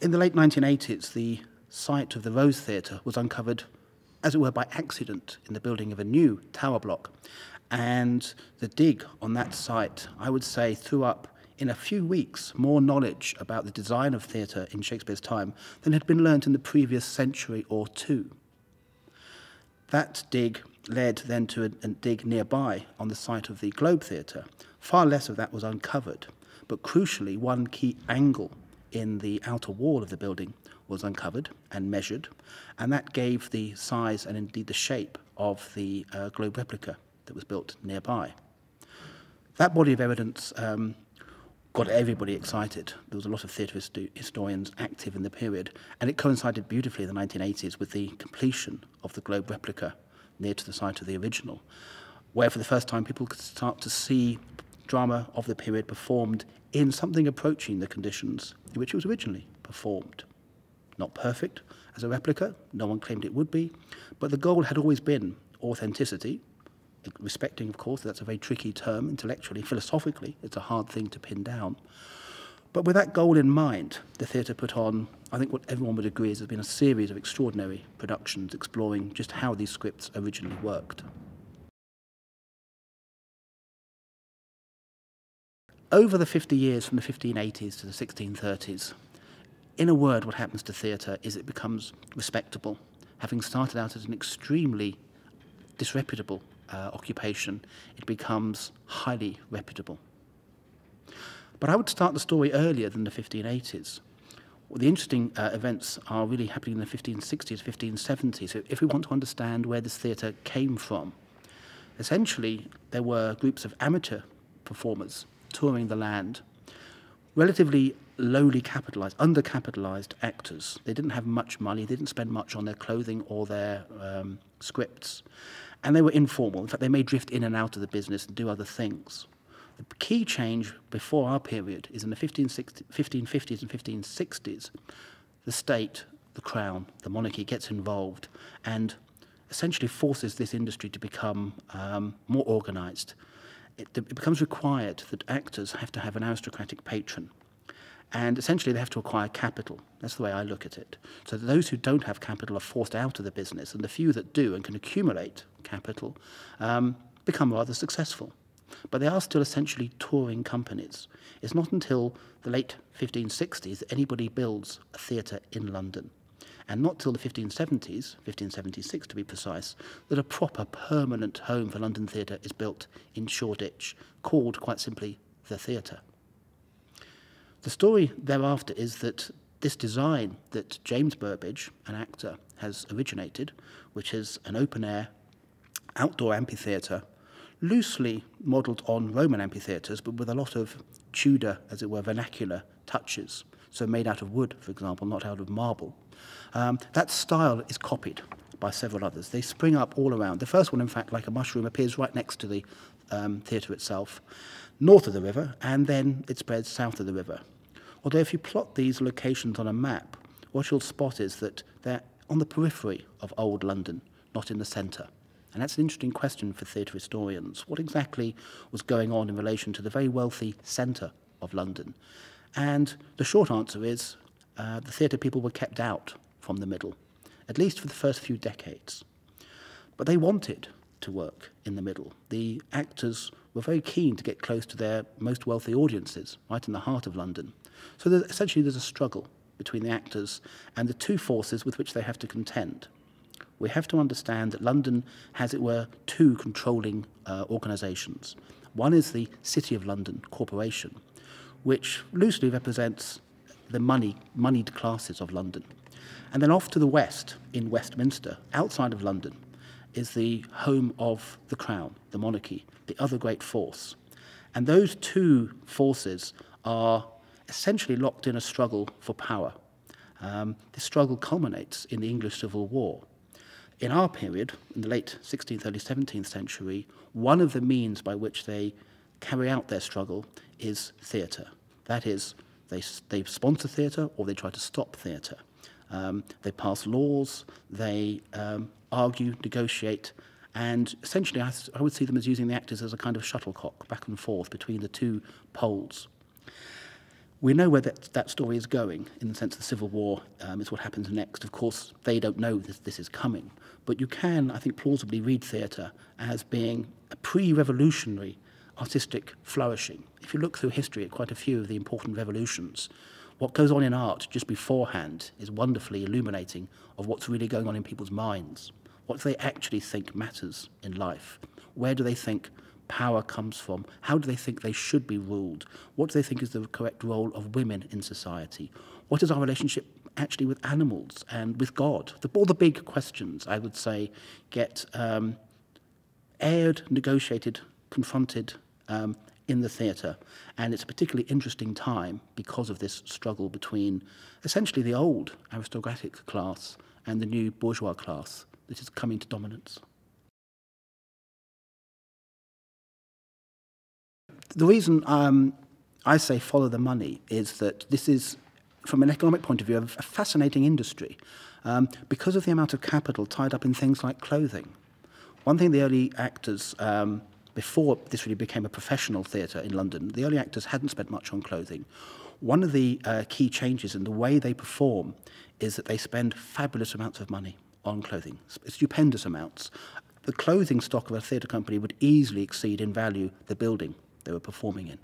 In the late 1980s, the site of the Rose Theatre was uncovered, as it were, by accident in the building of a new tower block. And the dig on that site, I would say, threw up in a few weeks more knowledge about the design of theatre in Shakespeare's time than had been learnt in the previous century or two. That dig led then to a, a dig nearby on the site of the Globe Theatre. Far less of that was uncovered, but crucially, one key angle in the outer wall of the building was uncovered and measured, and that gave the size and indeed the shape of the uh, globe replica that was built nearby. That body of evidence um, got everybody excited. There was a lot of theatre historians active in the period, and it coincided beautifully in the 1980s with the completion of the globe replica near to the site of the original, where for the first time people could start to see drama of the period performed in something approaching the conditions in which it was originally performed. Not perfect as a replica, no one claimed it would be, but the goal had always been authenticity, respecting, of course, that's a very tricky term intellectually, philosophically, it's a hard thing to pin down. But with that goal in mind, the theatre put on, I think what everyone would agree is there's been a series of extraordinary productions exploring just how these scripts originally worked. Over the 50 years from the 1580s to the 1630s, in a word, what happens to theatre is it becomes respectable. Having started out as an extremely disreputable uh, occupation, it becomes highly reputable. But I would start the story earlier than the 1580s. Well, the interesting uh, events are really happening in the 1560s, 1570s. So if we want to understand where this theatre came from, essentially there were groups of amateur performers touring the land, relatively lowly capitalized, undercapitalized actors. They didn't have much money, they didn't spend much on their clothing or their um, scripts. And they were informal. In fact, they may drift in and out of the business and do other things. The key change before our period is in the 1550s and 1560s, the state, the crown, the monarchy gets involved and essentially forces this industry to become um, more organized. It, it becomes required that actors have to have an aristocratic patron. And essentially, they have to acquire capital. That's the way I look at it. So those who don't have capital are forced out of the business, and the few that do and can accumulate capital um, become rather successful. But they are still essentially touring companies. It's not until the late 1560s that anybody builds a theatre in London. And not till the 1570s, 1576 to be precise, that a proper permanent home for London theatre is built in Shoreditch, called quite simply the theatre. The story thereafter is that this design that James Burbage, an actor, has originated, which is an open air outdoor amphitheatre, loosely modelled on Roman amphitheatres, but with a lot of Tudor, as it were, vernacular touches. So made out of wood, for example, not out of marble. Um, that style is copied by several others. They spring up all around. The first one, in fact, like a mushroom, appears right next to the um, theatre itself, north of the river, and then it spreads south of the river. Although if you plot these locations on a map, what you'll spot is that they're on the periphery of old London, not in the centre. And that's an interesting question for theatre historians. What exactly was going on in relation to the very wealthy centre of London? And the short answer is uh, the theatre people were kept out from the middle, at least for the first few decades. But they wanted to work in the middle. The actors were very keen to get close to their most wealthy audiences, right in the heart of London. So there's, essentially there's a struggle between the actors and the two forces with which they have to contend. We have to understand that London has, it were, two controlling uh, organisations. One is the City of London Corporation, which loosely represents the money, moneyed classes of London. And then off to the west, in Westminster, outside of London, is the home of the crown, the monarchy, the other great force. And those two forces are essentially locked in a struggle for power. Um, this struggle culminates in the English Civil War. In our period, in the late 16th, early 17th century, one of the means by which they carry out their struggle is theatre. That is, they, they sponsor theatre or they try to stop theatre. Um, they pass laws, they um, argue, negotiate, and essentially I, I would see them as using the actors as a kind of shuttlecock back and forth between the two poles. We know where that, that story is going in the sense the Civil War um, is what happens next. Of course, they don't know this, this is coming. But you can, I think, plausibly read theatre as being a pre-revolutionary artistic flourishing. If you look through history at quite a few of the important revolutions, what goes on in art just beforehand is wonderfully illuminating of what's really going on in people's minds. What do they actually think matters in life? Where do they think power comes from? How do they think they should be ruled? What do they think is the correct role of women in society? What is our relationship actually with animals and with God? The, all the big questions, I would say, get um, aired, negotiated, confronted um, in the theatre. And it's a particularly interesting time because of this struggle between essentially the old aristocratic class and the new bourgeois class that is coming to dominance. the reason um, I say follow the money is that this is, from an economic point of view, a, fascinating industry um, because of the amount of capital tied up in things like clothing. One thing the early actors, um, before this really became a professional theatre in London, the early actors hadn't spent much on clothing. One of the uh, key changes in the way they perform is that they spend fabulous amounts of money on clothing, stupendous amounts. The clothing stock of a theatre company would easily exceed in value the building they were performing in.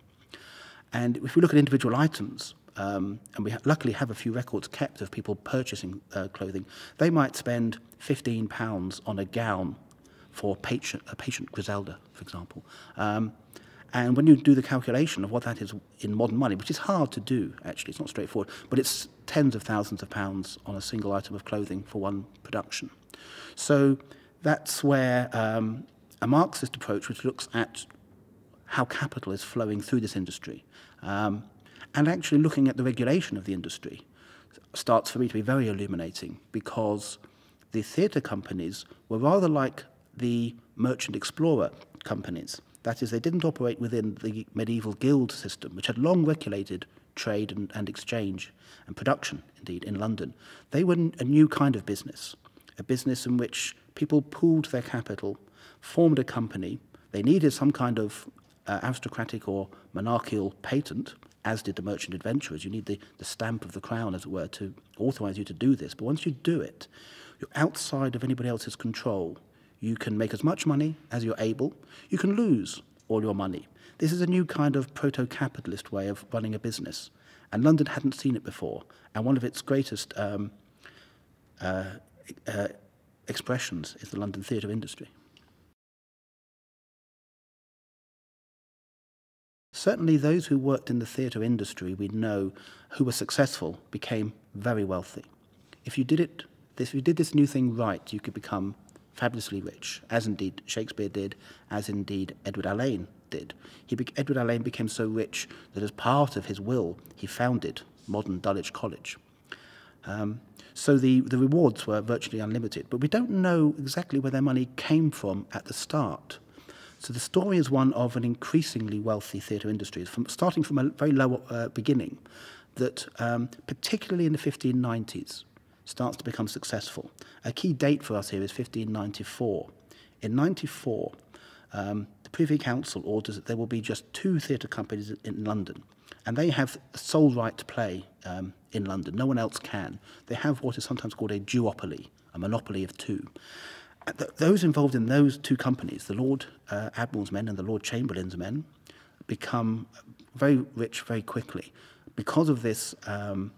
And if we look at individual items, um, and we ha luckily have a few records kept of people purchasing uh, clothing, they might spend 15 pounds on a gown for patient, a patient Griselda, for example. Um, and when you do the calculation of what that is in modern money, which is hard to do, actually, it's not straightforward, but it's tens of thousands of pounds on a single item of clothing for one production. So that's where um, a Marxist approach, which looks at how capital is flowing through this industry. Um, and actually looking at the regulation of the industry starts for me to be very illuminating because the theatre companies were rather like the merchant explorer companies. That is, they didn't operate within the medieval guild system, which had long regulated trade and, and exchange and production, indeed, in London. They were a new kind of business, a business in which people pooled their capital, formed a company. They needed some kind of uh, aristocratic or monarchical patent, as did the merchant adventurers. You need the, the stamp of the crown, as it were, to authorize you to do this. But once you do it, you're outside of anybody else's control. You can make as much money as you're able. You can lose all your money. This is a new kind of proto-capitalist way of running a business. And London hadn't seen it before. And one of its greatest um, uh, uh, expressions is the London theatre industry. Certainly, those who worked in the theatre industry, we know, who were successful, became very wealthy. If you did it, if you did this new thing right, you could become fabulously rich, as indeed Shakespeare did, as indeed Edward Alleyne did. He Edward Alleyne became so rich that as part of his will, he founded modern Dulwich College. Um, so the, the rewards were virtually unlimited, but we don't know exactly where their money came from at the start. So the story is one of an increasingly wealthy theatre industry, from, starting from a very low uh, beginning, that um, particularly in the 1590s starts to become successful. A key date for us here is 1594. In 94, um, the Privy Council orders that there will be just two theatre companies in London, and they have the sole right to play um, in London. No one else can. They have what is sometimes called a duopoly, a monopoly of two th those involved in those two companies, the Lord uh, Admiral's men and the Lord Chamberlain's men, become very rich very quickly because of this um,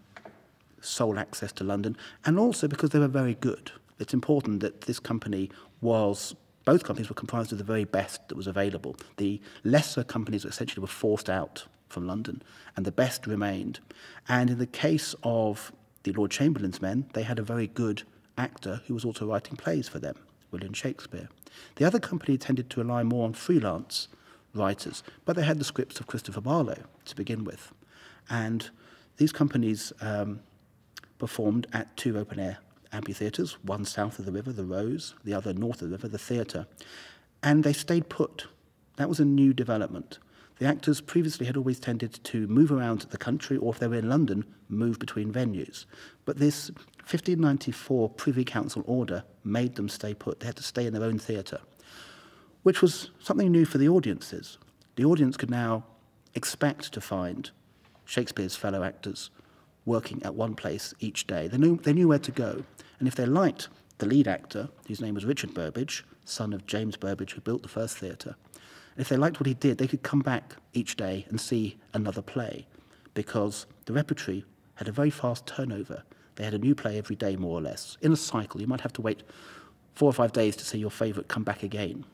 sole access to London and also because they were very good. It's important that this company was both companies were comprised of the very best that was available. The lesser companies essentially were forced out from London, and the best remained. And in the case of the Lord Chamberlain's men, they had a very good actor who was also writing plays for them. William Shakespeare. The other company tended to rely more on freelance writers, but they had the scripts of Christopher Marlowe to begin with. And these companies um, performed at two open-air amphitheatres, one south of the river, the Rose, the other north of the river, the theatre. And they stayed put. That was a new development. The actors previously had always tended to move around the country, or if they were in London, move between venues. But this 1594 Privy Council order made them stay put. They had to stay in their own theatre, which was something new for the audiences. The audience could now expect to find Shakespeare's fellow actors working at one place each day. They knew, they knew where to go. And if they liked the lead actor, whose name was Richard Burbage, son of James Burbage, who built the first theatre, if they liked what he did, they could come back each day and see another play because the repertory had a very fast turnover. They had a new play every day, more or less. In a cycle, you might have to wait four or five days to see your favourite come back again.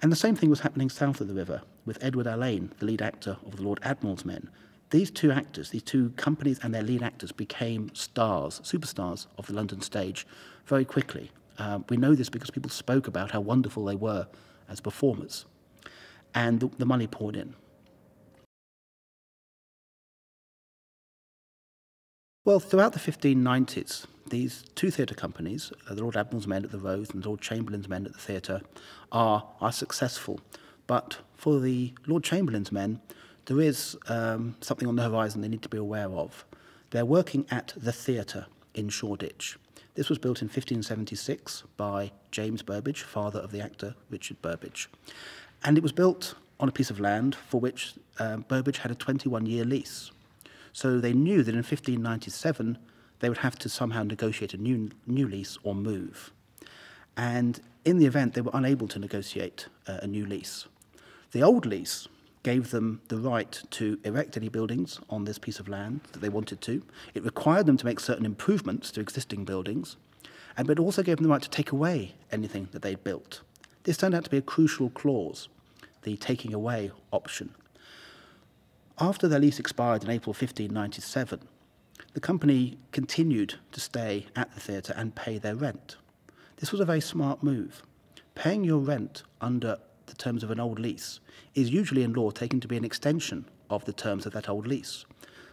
And the same thing was happening south of the river with Edward Alleyne, the lead actor of The Lord Admiral's Men. These two actors, these two companies and their lead actors became stars, superstars of the London stage very quickly. Um, we know this because people spoke about how wonderful they were as performers. And the, the money poured in. Well, throughout the 1590s, these two theatre companies, uh, the Lord Admiral's Men at the Rose and the Lord Chamberlain's Men at the theatre, are, are successful. But for the Lord Chamberlain's Men, there is um, something on the horizon they need to be aware of. They're working at the theatre in Shoreditch. This was built in 1576 by James Burbage, father of the actor Richard Burbage. And it was built on a piece of land for which uh, Burbage had a 21 year lease. So they knew that in 1597 they would have to somehow negotiate a new, new lease or move. And in the event, they were unable to negotiate uh, a new lease. The old lease gave them the right to erect any buildings on this piece of land that they wanted to. It required them to make certain improvements to existing buildings, and but it also gave them the right to take away anything that they'd built. This turned out to be a crucial clause, the taking away option. After their lease expired in April 1597, the company continued to stay at the theatre and pay their rent. This was a very smart move. Paying your rent under the terms of an old lease is usually in law taken to be an extension of the terms of that old lease.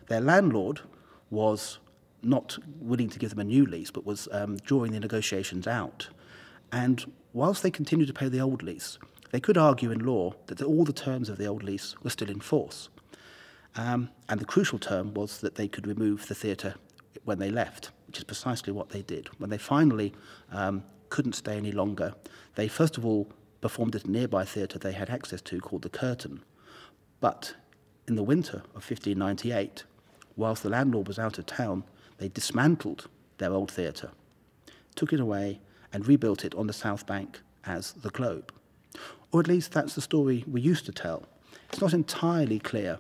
Their landlord was not willing to give them a new lease, but was um, drawing the negotiations out. And whilst they continued to pay the old lease, they could argue in law that all the terms of the old lease were still in force. Um, and the crucial term was that they could remove the theatre when they left, which is precisely what they did. When they finally um, couldn't stay any longer, they first of all performed at a nearby theatre they had access to called the Curtain. But in the winter of 1598, whilst the landlord was out of town, they dismantled their old theatre, took it away, and rebuilt it on the south bank as the Globe. Or at least that's the story we used to tell. It's not entirely clear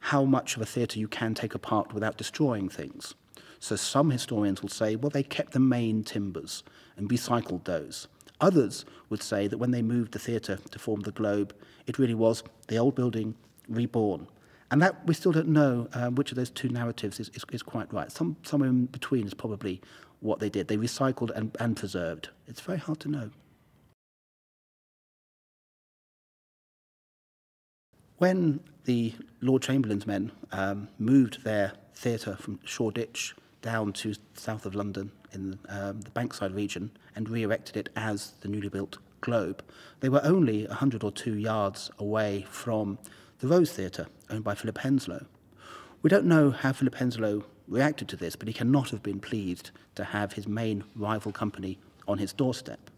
how much of a theatre you can take apart without destroying things. So some historians will say, well, they kept the main timbers and recycled those. Others would say that when they moved the theatre to form the globe, it really was the old building reborn. And that we still don't know um, which of those two narratives is, is, is quite right. Some, somewhere in between is probably what they did. They recycled and, and preserved. It's very hard to know. When the Lord Chamberlain's men um, moved their theatre from Shoreditch down to south of London in um, the Bankside region and re-erected it as the newly built Globe, they were only 100 or two yards away from the Rose Theatre, owned by Philip Henslowe. We don't know how Philip Henslowe reacted to this, but he cannot have been pleased to have his main rival company on his doorstep.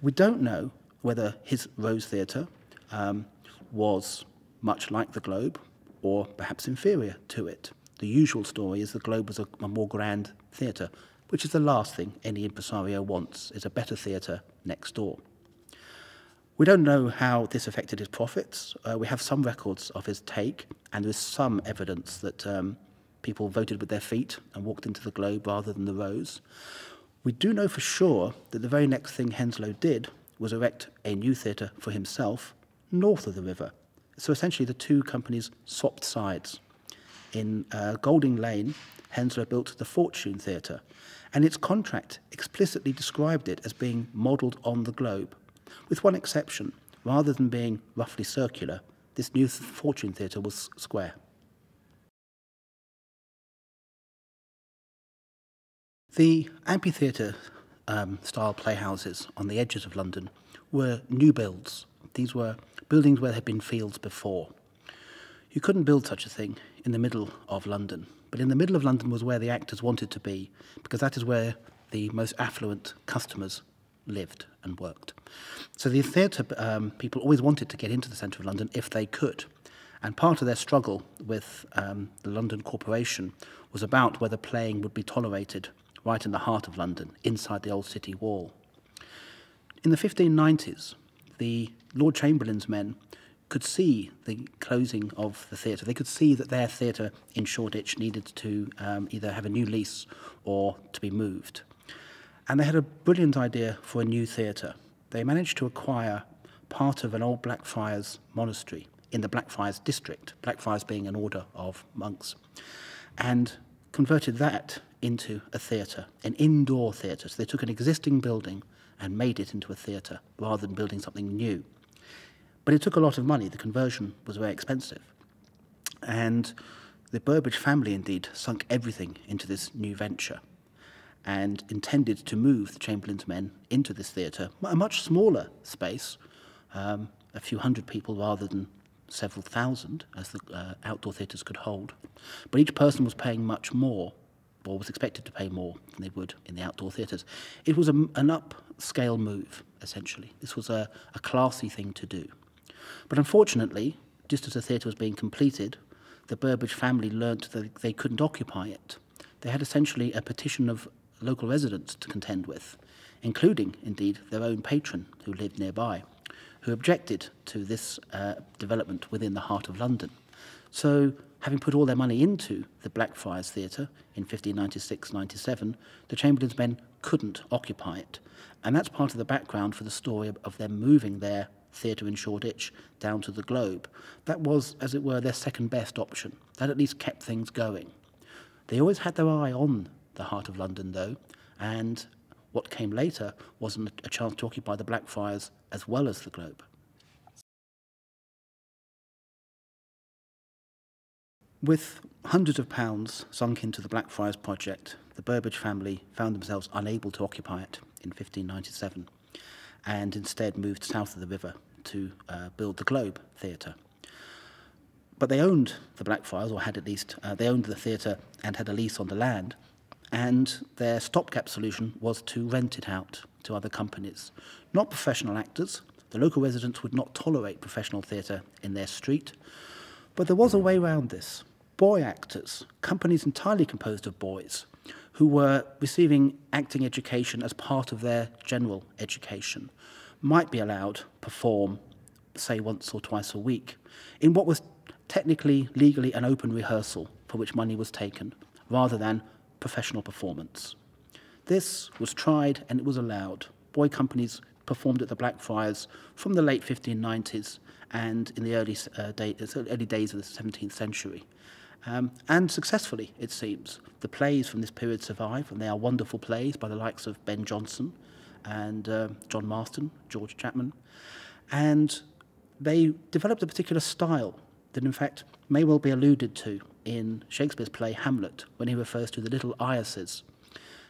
We don't know whether his Rose Theatre um, was much like the Globe, or perhaps inferior to it. The usual story is the Globe was a, a more grand theatre, which is the last thing any impresario wants, is a better theatre next door. We don't know how this affected his profits. Uh, we have some records of his take, and there is some evidence that um, people voted with their feet and walked into the Globe rather than the Rose. We do know for sure that the very next thing Henslowe did was erect a new theatre for himself north of the river. So essentially, the two companies swapped sides. In uh, Golding Lane, Henslowe built the Fortune Theatre, and its contract explicitly described it as being modelled on the globe, with one exception. Rather than being roughly circular, this new Fortune Theatre was square. The amphitheatre um, style playhouses on the edges of London were new builds. These were buildings where there had been fields before. You couldn't build such a thing in the middle of London, but in the middle of London was where the actors wanted to be, because that is where the most affluent customers lived and worked. So the theatre um, people always wanted to get into the centre of London if they could. And part of their struggle with um, the London Corporation was about whether playing would be tolerated right in the heart of London, inside the old city wall. In the 1590s, the Lord Chamberlain's men could see the closing of the theatre. They could see that their theatre in Shoreditch needed to um, either have a new lease or to be moved. And they had a brilliant idea for a new theatre. They managed to acquire part of an old Blackfriars monastery in the Blackfriars district, Blackfriars being an order of monks, and converted that into a theatre, an indoor theatre. So they took an existing building and made it into a theatre rather than building something new. But it took a lot of money. The conversion was very expensive. And the Burbage family indeed sunk everything into this new venture and intended to move the Chamberlain's men into this theatre, a much smaller space, um, a few hundred people rather than several thousand, as the uh, outdoor theatres could hold. But each person was paying much more, or was expected to pay more than they would in the outdoor theatres. It was a, an upscale move, essentially. This was a, a classy thing to do. But unfortunately, just as the theatre was being completed, the Burbage family learnt that they couldn't occupy it. They had essentially a petition of local residents to contend with, including, indeed, their own patron who lived nearby who objected to this uh, development within the heart of London. So, having put all their money into the Blackfriars Theatre in 1596-97, the Chamberlain's men couldn't occupy it. And that's part of the background for the story of, of them moving their theatre in Shoreditch down to the Globe. That was, as it were, their second best option. That at least kept things going. They always had their eye on the heart of London, though, and what came later wasn't a chance to occupy the Blackfriars as well as the Globe. With hundreds of pounds sunk into the Blackfriars project, the Burbage family found themselves unable to occupy it in 1597 and instead moved south of the river to uh, build the Globe Theatre. But they owned the Blackfriars, or had at least, uh, they owned the theatre and had a lease on the land, and their stopgap solution was to rent it out to other companies. Not professional actors. The local residents would not tolerate professional theatre in their street. But there was a way around this. Boy actors, companies entirely composed of boys, who were receiving acting education as part of their general education, might be allowed perform, say, once or twice a week, in what was technically, legally, an open rehearsal for which money was taken, rather than professional performance. This was tried and it was allowed. Boy companies performed at the Blackfriars from the late 1590s and in the early, uh, day, early days of the 17th century. Um, and successfully, it seems. The plays from this period survive, and they are wonderful plays by the likes of Ben Jonson and uh, John Marston, George Chapman. And they developed a particular style that, in fact, may well be alluded to in Shakespeare's play Hamlet when he refers to the little Eyases.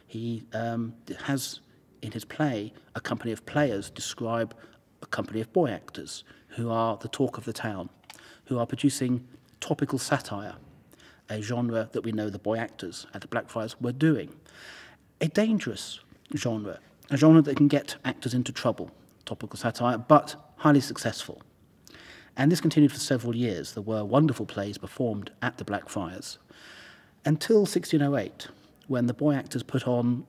He um, has in his play a company of players describe a company of boy actors who are the talk of the town, who are producing topical satire, a genre that we know the boy actors at the Blackfriars were doing. A dangerous genre, a genre that can get actors into trouble, topical satire, but highly successful. And this continued for several years. There were wonderful plays performed at the Blackfriars until 1608, when the boy actors put on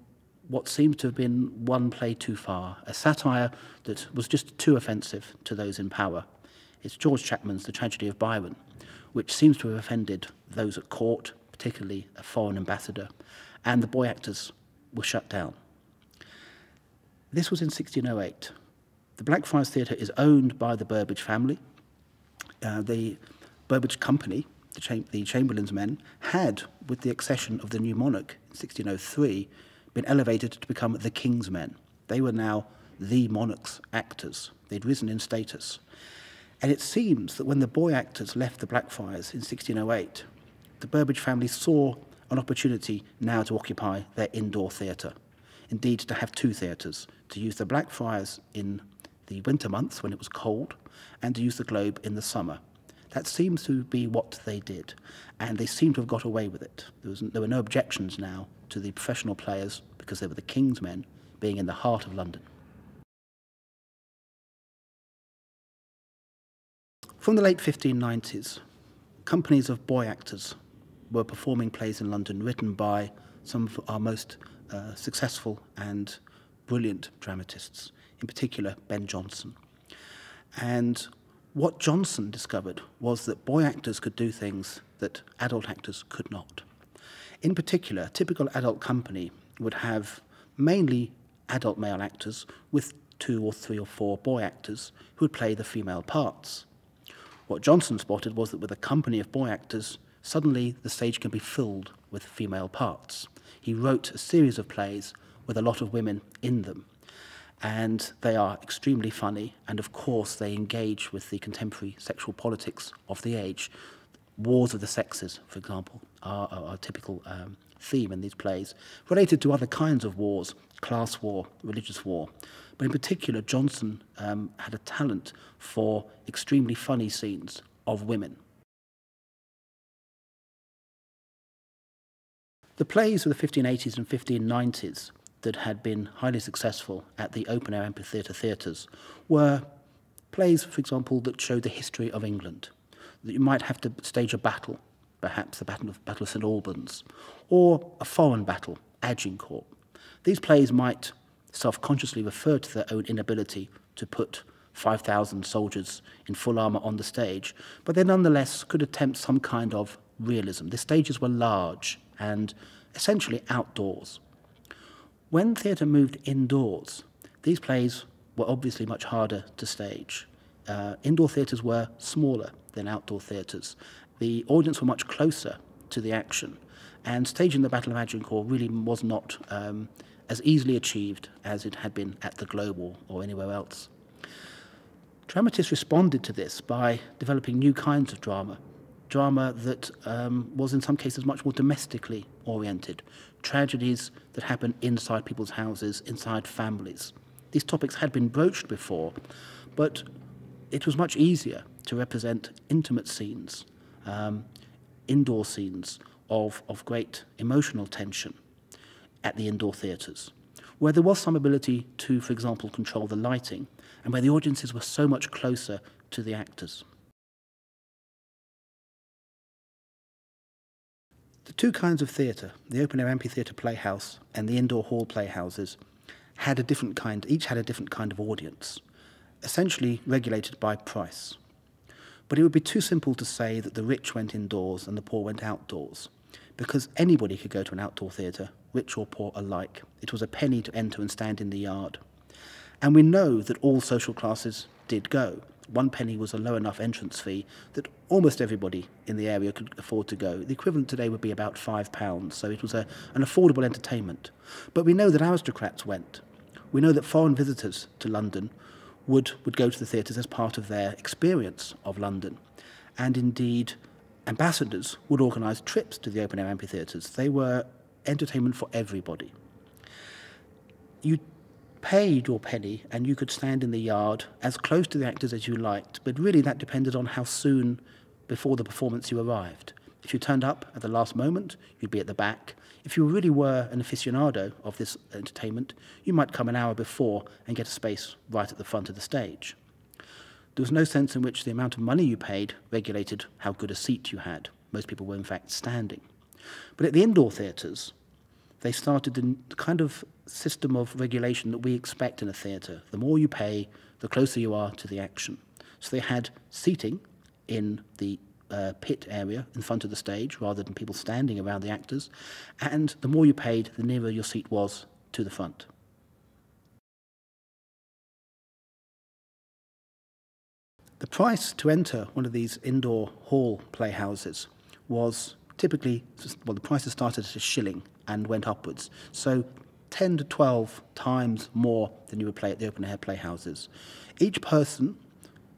what seems to have been one play too far, a satire that was just too offensive to those in power. It's George Chapman's The Tragedy of Byron, which seems to have offended those at court, particularly a foreign ambassador, and the boy actors were shut down. This was in 1608. The Blackfriars Theatre is owned by the Burbage family, uh, the Burbage Company, the, the Chamberlain's men, had, with the accession of the new monarch in 1603, been elevated to become the King's men. They were now the monarch's actors. They'd risen in status. And it seems that when the boy actors left the Blackfriars in 1608, the Burbage family saw an opportunity now to occupy their indoor theatre. Indeed, to have two theatres, to use the Blackfriars in the winter months when it was cold, and to use the globe in the summer. That seems to be what they did, and they seem to have got away with it. There, was, there were no objections now to the professional players, because they were the King's men, being in the heart of London. From the late 1590s, companies of boy actors were performing plays in London written by some of our most uh, successful and brilliant dramatists, in particular Ben Jonson. And what Jonson discovered was that boy actors could do things that adult actors could not. In particular, a typical adult company would have mainly adult male actors with two or three or four boy actors who would play the female parts. What Jonson spotted was that with a company of boy actors, suddenly the stage can be filled with female parts. He wrote a series of plays with a lot of women in them, and they are extremely funny, and of course they engage with the contemporary sexual politics of the age. Wars of the sexes, for example, are, are a typical um, theme in these plays, related to other kinds of wars, class war, religious war. But in particular, Jonson um, had a talent for extremely funny scenes of women. The plays of the 1580s and 1590s that had been highly successful at the open air amphitheatre theatres were plays, for example, that showed the history of England. That you might have to stage a battle, perhaps the Battle of, battle of St Albans, or a foreign battle, Agincourt. These plays might self-consciously refer to their own inability to put 5,000 soldiers in full armour on the stage, but they nonetheless could attempt some kind of realism. The stages were large and essentially outdoors. When theatre moved indoors, these plays were obviously much harder to stage. Uh, indoor theatres were smaller than outdoor theatres. The audience were much closer to the action, and staging the Battle of Agincourt really was not um, as easily achieved as it had been at the Globe or, anywhere else. Dramatists responded to this by developing new kinds of drama, drama that um, was in some cases much more domestically oriented, tragedies that happen inside people's houses, inside families. These topics had been broached before, but it was much easier to represent intimate scenes, um, indoor scenes of, of great emotional tension at the indoor theatres, where there was some ability to, for example, control the lighting, and where the audiences were so much closer to the actors. The two kinds of theatre, the open air amphitheatre playhouse and the indoor hall playhouses, had a different kind, each had a different kind of audience, essentially regulated by price. But it would be too simple to say that the rich went indoors and the poor went outdoors, because anybody could go to an outdoor theatre rich or poor alike. It was a penny to enter and stand in the yard. And we know that all social classes did go. One penny was a low enough entrance fee that almost everybody in the area could afford to go. The equivalent today would be about five pounds, so it was a, an affordable entertainment. But we know that aristocrats went. We know that foreign visitors to London would, would go to the theatres as part of their experience of London. And indeed, ambassadors would organise trips to the open air amphitheatres. They were entertainment for everybody. You paid your penny and you could stand in the yard as close to the actors as you liked, but really that depended on how soon before the performance you arrived. If you turned up at the last moment, you'd be at the back. If you really were an aficionado of this entertainment, you might come an hour before and get a space right at the front of the stage. There was no sense in which the amount of money you paid regulated how good a seat you had. Most people were in fact standing. But at the indoor theatres, they started the kind of system of regulation that we expect in a theatre. The more you pay, the closer you are to the action. So they had seating in the uh, pit area in front of the stage rather than people standing around the actors. And the more you paid, the nearer your seat was to the front. The price to enter one of these indoor hall playhouses was typically, well, the prices started at a shilling and went upwards. So 10 to 12 times more than you would play at the open air playhouses. Each person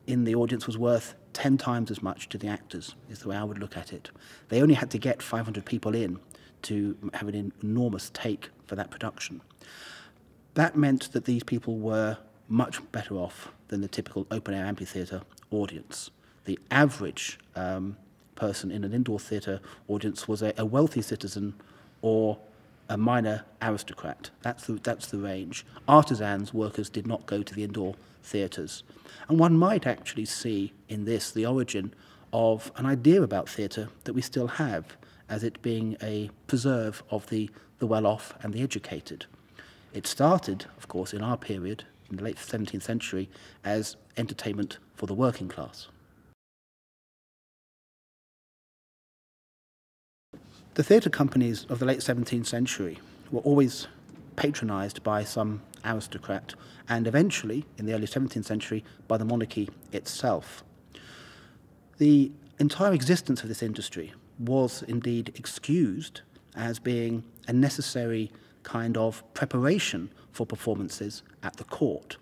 in the audience was worth 10 times as much to the actors, is the way I would look at it. They only had to get 500 people in to have an enormous take for that production. That meant that these people were much better off than the typical open air amphitheatre audience. The average um, person in an indoor theatre audience was a, a wealthy citizen or a minor aristocrat. That's the, that's the range. Artisans, workers did not go to the indoor theatres. And one might actually see in this the origin of an idea about theatre that we still have as it being a preserve of the, the well-off and the educated. It started, of course, in our period, in the late 17th century, as entertainment for the working class. The theatre companies of the late 17th century were always patronised by some aristocrat and eventually, in the early 17th century, by the monarchy itself. The entire existence of this industry was indeed excused as being a necessary kind of preparation for performances at the court.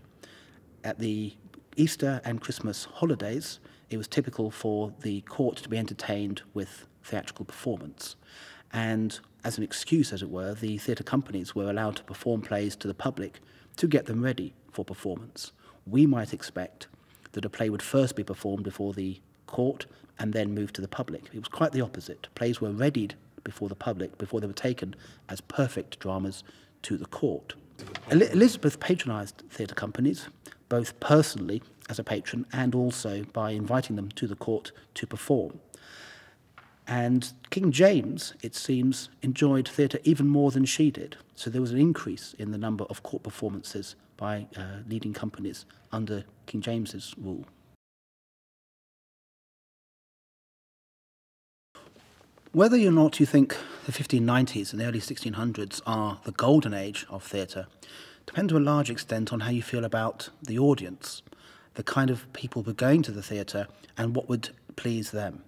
At the Easter and Christmas holidays, it was typical for the court to be entertained with theatrical performance. And as an excuse, as it were, the theatre companies were allowed to perform plays to the public to get them ready for performance. We might expect that a play would first be performed before the court and then move to the public. It was quite the opposite. Plays were readied before the public, before they were taken as perfect dramas to the court. Elizabeth patronised theatre companies, both personally as a patron and also by inviting them to the court to perform. And King James, it seems, enjoyed theatre even more than she did. So there was an increase in the number of court performances by uh, leading companies under King James's rule. Whether or not you think the 1590s and the early 1600s are the golden age of theatre depends to a large extent on how you feel about the audience, the kind of people who are going to the theatre, and what would please them.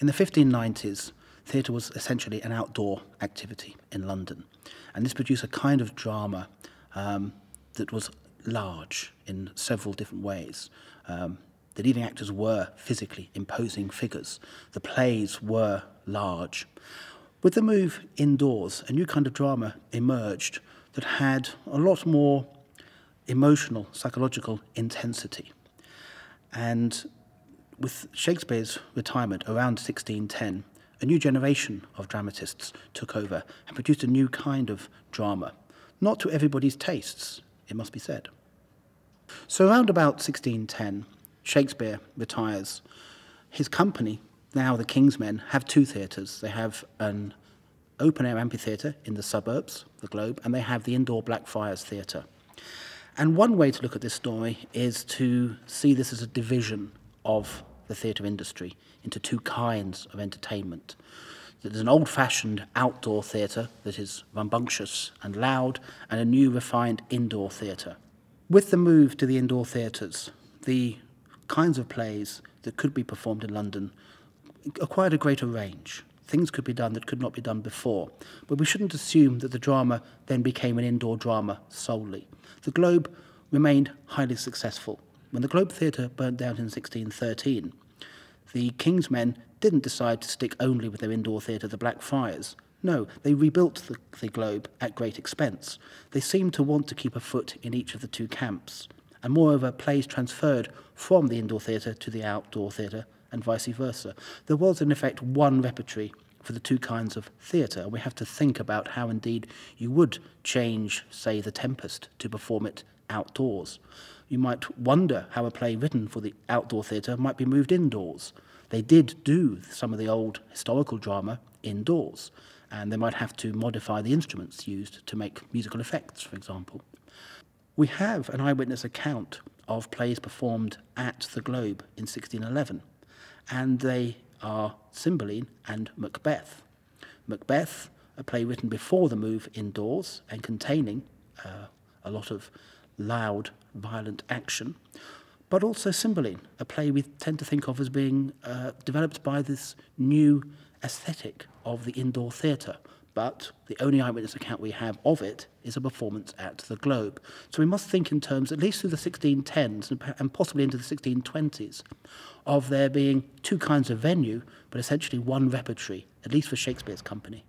In the 1590s, theatre was essentially an outdoor activity in London, and this produced a kind of drama um, that was large in several different ways. Um, the leading actors were physically imposing figures. The plays were large. With the move indoors, a new kind of drama emerged that had a lot more emotional, psychological intensity. And with Shakespeare's retirement around 1610, a new generation of dramatists took over and produced a new kind of drama, not to everybody's tastes, it must be said. So around about 1610, Shakespeare retires. His company, now the King's Men, have two theatres. They have an open air amphitheatre in the suburbs, the Globe, and they have the indoor Blackfriars Theatre. And one way to look at this story is to see this as a division of the theatre industry into two kinds of entertainment. There's an old fashioned outdoor theatre that is rambunctious and loud, and a new refined indoor theatre. With the move to the indoor theatres, the kinds of plays that could be performed in London acquired a greater range. Things could be done that could not be done before. But we shouldn't assume that the drama then became an indoor drama solely. The Globe remained highly successful. When the Globe Theatre burnt down in 1613, the King's men didn't decide to stick only with their indoor theatre, the Blackfriars. No, they rebuilt the, the Globe at great expense. They seemed to want to keep a foot in each of the two camps and moreover plays transferred from the indoor theatre to the outdoor theatre and vice versa. There was in effect one repertory for the two kinds of theatre. We have to think about how indeed you would change, say, The Tempest to perform it outdoors. You might wonder how a play written for the outdoor theatre might be moved indoors. They did do some of the old historical drama indoors, and they might have to modify the instruments used to make musical effects, for example. We have an eyewitness account of plays performed at the Globe in 1611, and they are Cymbeline and Macbeth. Macbeth, a play written before the move indoors and containing uh, a lot of loud, violent action, but also Cymbeline, a play we tend to think of as being uh, developed by this new aesthetic of the indoor theatre, but the only eyewitness account we have of it is a performance at the Globe. So we must think in terms, at least through the 1610s and possibly into the 1620s, of there being two kinds of venue, but essentially one repertory, at least for Shakespeare's company.